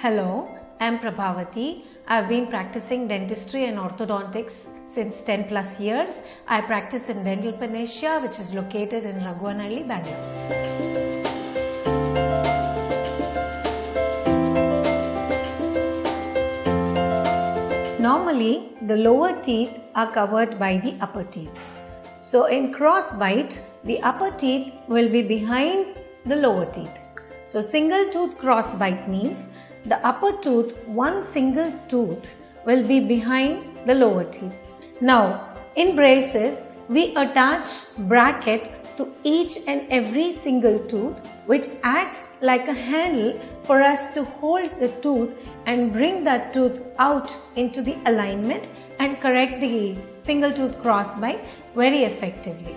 Hello, I'm Prabhavathi. I've been practicing dentistry and orthodontics since 10 plus years. I practice in Dental Panacea, which is located in Raghuvanahalli, Bangalore. Normally, the lower teeth are covered by the upper teeth. So, in cross bite, the upper teeth will be behind the lower teeth. So, single tooth cross bite means the upper tooth, one single tooth, will be behind the lower teeth. Now, in braces, we attach bracket to each and every single tooth, which acts like a handle for us to hold the tooth and bring that tooth out into the alignment and correct the single tooth cross bite very effectively.